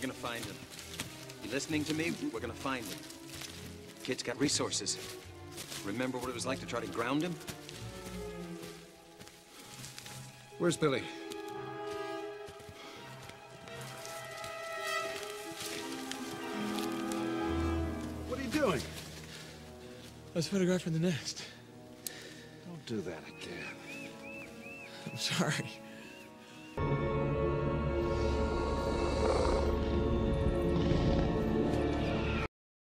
We're gonna find him. You listening to me? We're gonna find him. Kid's got resources. Remember what it was like to try to ground him? Where's Billy? What are you doing? I was photographing the nest. Don't do that again. I'm sorry.